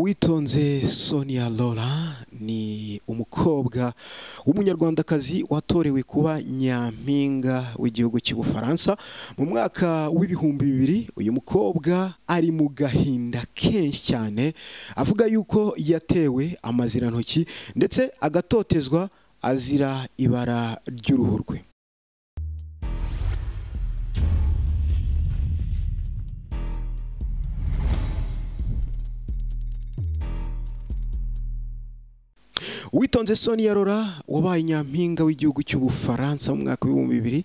uwitonze sonia Laura ni umukobwa w'umunyarwandakazi watorewe kuba nyampinga w'igihugu cy'ubufaransa mu mwaka w'ibihumbi bibiri uyu mukobwa ari mu gahinda kenshi cyane avuga yuko yatewe amazirantoki ndetse agatotezwa azira ibara ry'uruhu rwe. Witonze sonia Laura wabaye nyampinga w'igihugu cy'ubufaransa mu mwaka w'ibihumbi bibiri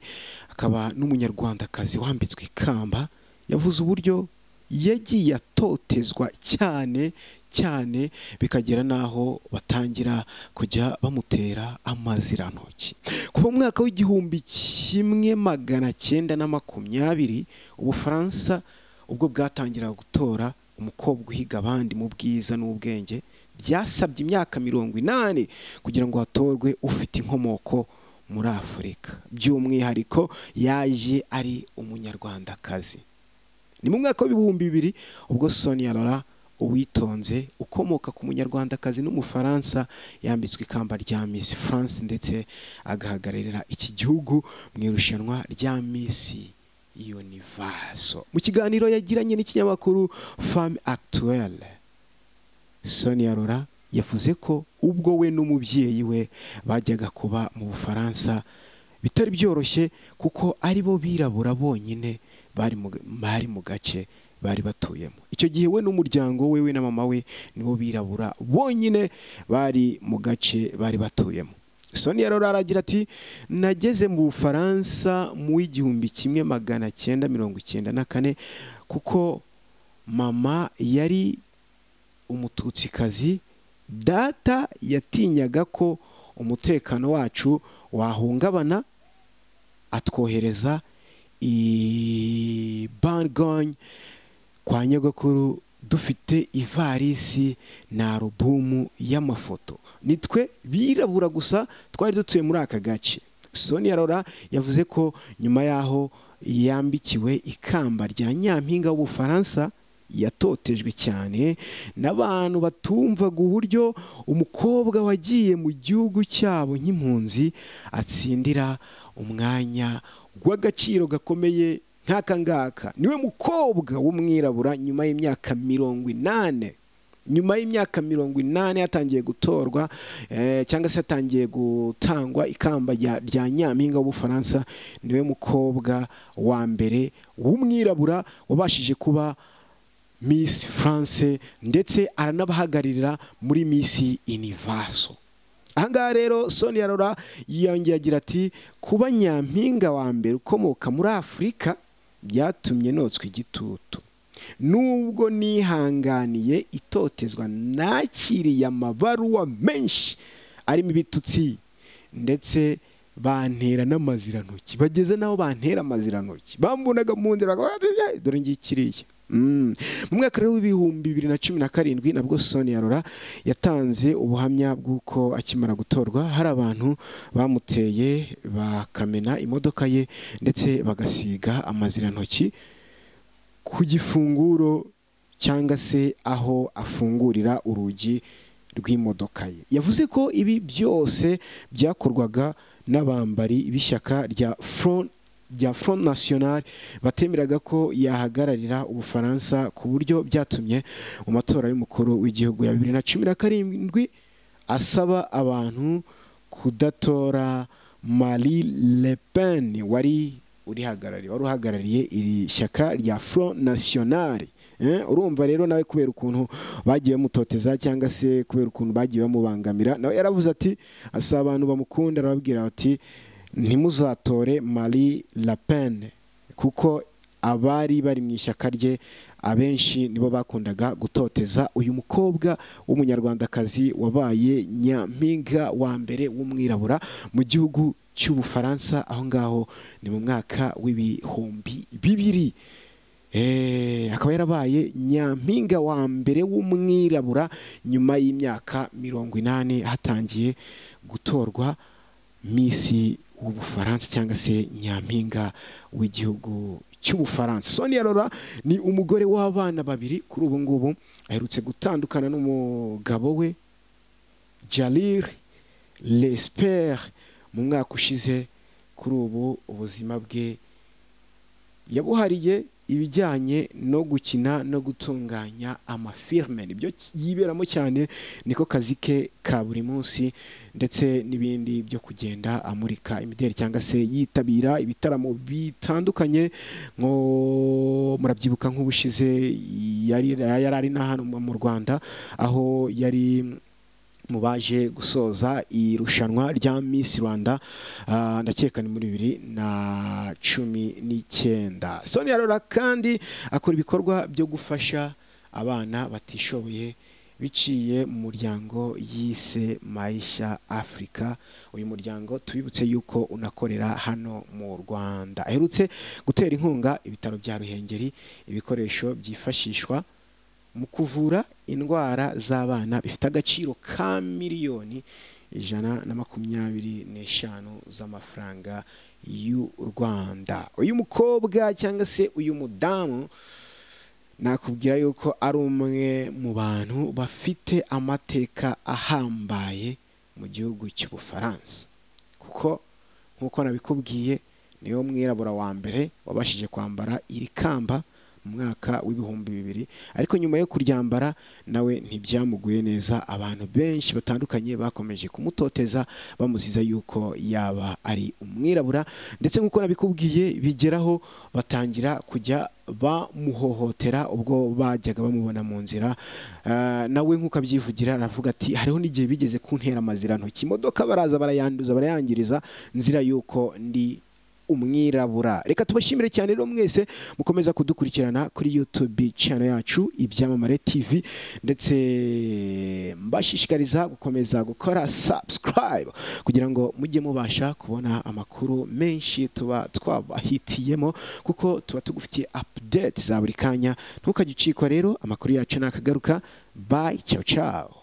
akaba n'umunyarwandakazi wambitswe ikamba yavuze uburyo yagiye atotezwa cyane cyane bikagera n'aho batangira kujya bamutera amazirantoki kuva mu mwaka w'igihumbi kimwe magana cyenda na makumyabiri ubufaransa ubwo bwatangira gutora umukobwa uhiga abandi mu bwiza n'ubwenge byasabye imyaka mirongo inani kugira ngo hatorwe ufite inkomoko muri afurika. By'umwihariko yaje ari umunyarwandakazi. Ni mu mwaka w'ibihumbi bibiri ubwo sonia Laura uwitonze ukomoka ku munyarwandakazi n'umufaransa yambitswe ikamba rya Miss France ndetse agahagararira iki gihugu mu irushanwa rya Miss Universo. Mu kiganiro yagiranye n'ikinyamakuru Femme Actuelle sonia Laura yavuze ko ubwo we n'umubyeyi we bajyaga kuba mu bufaransa bitari byoroshye kuko ari bo birabura bonyine bari mu gace bari batuyemo. Icyo gihe we n'umuryango we we na mama we nibo birabura bonyine bari mu gace bari batuyemo. Sonia Laura aragira ati nageze mu bufaransa mu w'igihumbi kimwe magana cyenda mirongo icyenda na kane kuko mama yari umututsikazi data yatinyaga ko umutekano wacu wahungabana atwohereza i bangonyi kwa nyogokuru dufite ivarisi na alubumu y'amafoto. Nitwe birabura gusa twari dutuye muri aka gace. Sonia Laura yavuze ko nyuma y'aho yambikiwe ikamba rya nyampinga w'ubufaransa yatotejwe cyane n'abantu batumvaga uburyo umukobwa wagiye mu gihugu cyabo nk'impunzi atsindira umwanya w'agaciro gakomeye nk'aka ngaka. Niwe mukobwa w'umwirabura nyuma y'imyaka mirongo inani nyuma y'imyaka mirongo inani yatangiye gutorwa cyangwa se yatangiye gutangwa ikamba rya nyampinga w'ubufaransa ni we mukobwa wa mbere w'umwirabura wabashije kuba Miss France ndetse aranabahagararira muri Miss Universo. Ahangaha rero sonia Laura yongera agira ati kuba nyampinga wa mbere ukomoka muri afurika byatumye notswa igitutu. Nubwo nihanganiye itotezwa nakiriye amabaruwa menshi arimo ibitutsi ndetse bantera n'amazirantoki bageze n'aho bantera amazirantoki bambunaga mu nzira dore ngikiriye. Mu mwaka w'ibihumbi bibiri na cumi na karindwi nabwo sonia Laura yatanze ubuhamya bw'uko akimara gutorwa. Hari abantu bamuteye bakamena imodoka ye ndetse bagasiga amazirantoki ku gifunguro cyangwa se aho afungurira urugi rw'imodoka ye. Yavuze ko ibi byose byakorwaga n'abambari b'ishyaka rya front rya Front National batemeraga ko yahagararira ubufaransa ku buryo byatumye mu matora y'umukuru w'igihugu ya bibiri na cumi na karindwi asaba abantu kudatora Marie Le Pen wari urihagarariye wari uhagarariye iri shyaka rya Front National urumva rero nawe kubera ukuntu bagiye bamutoteza cyangwa se kubera ukuntu bagiye bamubangamira nawe yaravuze ati asaba abantu bamukunda. Arababwira bati ntimuzatore Marie Le Pen kuko abari bari mu ishyaka rye abenshi nibo bakundaga gutoteza uyu mukobwa w'umunyarwandakazi wabaye nyampinga wa mbere w'umwirabura mu gihugu cy'ubufaransa aho ngaho ni mu mwaka w'ibihumbi bibiri. Akaba yarabaye nyampinga wa mbere w'umwirabura nyuma y'imyaka mirongo inani hatangiye gutorwa misi w'ubufaransa cyangwa se nyampinga w'igihugu cy'ubufaransa. Sonia rora ni umugore w'abana babiri. Kuri ubu ngubu aherutse gutandukana n'umugabo we jalir lesper mu mwaka ushize. Kuri ubu ubuzima bwe yabuhariye. Ibijyanye no gukina no gutunganya amafilme. Nibyo yiberamo cyane niko kazi ke ka buri munsi ndetse n'ibindi byo kugenda amurika imideli cyangwa se yitabira ibitaramo bitandukanye. Nko murabyibuka nk'ubushize yari ari na hano mu rwanda aho yari mu baje gusoza irushanwa rya Miss Rwanda ah, ndakeka ni muri bibiri na cumi n'icyenda. Sonia Rora kandi akora ibikorwa byo gufasha abana batishoboye biciye mu muryango yise Maisha Africa. Uyu muryango tubibutse yuko unakorera hano mu Rwanda. Aherutse gutera inkunga ibitaro bya Ruhengeri ibikoresho byifashishwa mu kuvura indwara z'abana bifite agaciro ka miliyoni ijana na makumyabiri n'eshanu z'amafaranga y'u Rwanda. Uyu mukobwa cyangwa se uyu mudamu nakubwira yuko ari umwe mu bantu bafite amateka ahambaye mu gihugu cy'ubufaransa. Kuko nk'uko nabikubwiye niwo mwirabura wa mbere wabashije kwambara iri kamba mu mwaka w'ibihumbi bibiri. Ariko nyuma yo kuryambara nawe ntibyamuguye neza. Abantu benshi batandukanye bakomeje kumutoteza bamuziza yuko yaba ari umwirabura. Ndetse nk'uko nabikubwiye bigeraho batangira kujya bamuhohotera ubwo bajyaga bamubona mu nzira. Ah, nawe nk'uko abyivugira aravuga ati hariho n'igihe bigeze kuntera amazirantoki imodoka baraza barayanduza barayangiriza. Nzira yuko ndi umwirabura. Reka tubashimire cyane rero mwese mukomeza kudukurikirana kuri youtube channel yacu ibyamamare tv ndetse mbashishikariza gukomeza gukora subscribe kugira ngo mujye mubasha kubona amakuru menshi tuba twabahitiyemo kuko tuba tugufitiye update za buri kanya. Ntukajye ucikwa rero amakuru yacu nakagaruka bye ciao ciao.